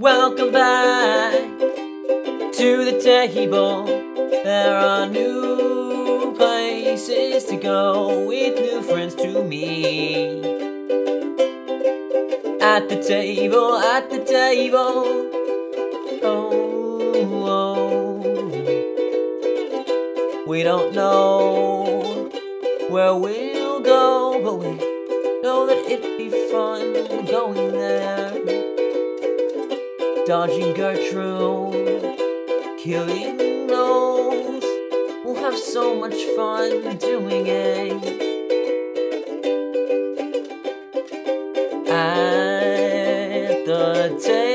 Welcome back to the table. There are new places to go with new friends to meet. At the table, at the table. Oh, oh. we don't know where we'll go, but we know that it'd be fun going. Dodging Gertrude, killing those. We'll have so much fun doing it. At the table.